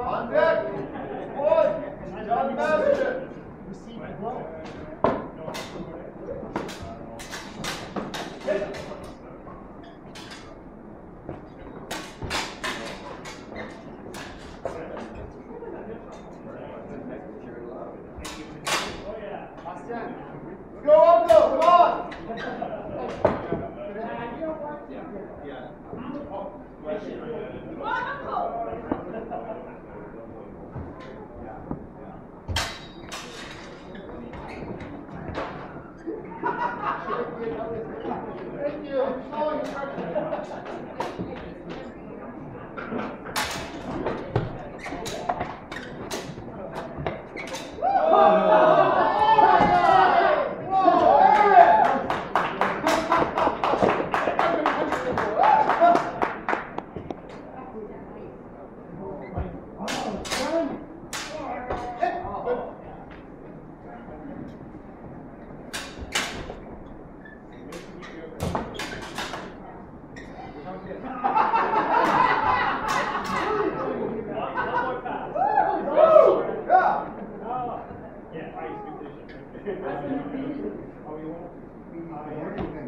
On deck! Boy! John Madison! Receive blow. Come on! Thank you. Oh, Yeah. I'm not going to be. Oh, you won't? I am.